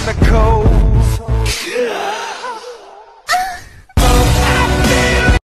on the coast.